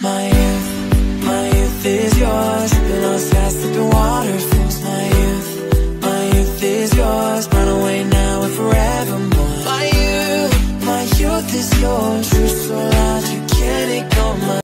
My youth, my youth is yours. Been lost fast the water flows My youth, my youth is yours. Run away now and forevermore. My youth, my youth is yours.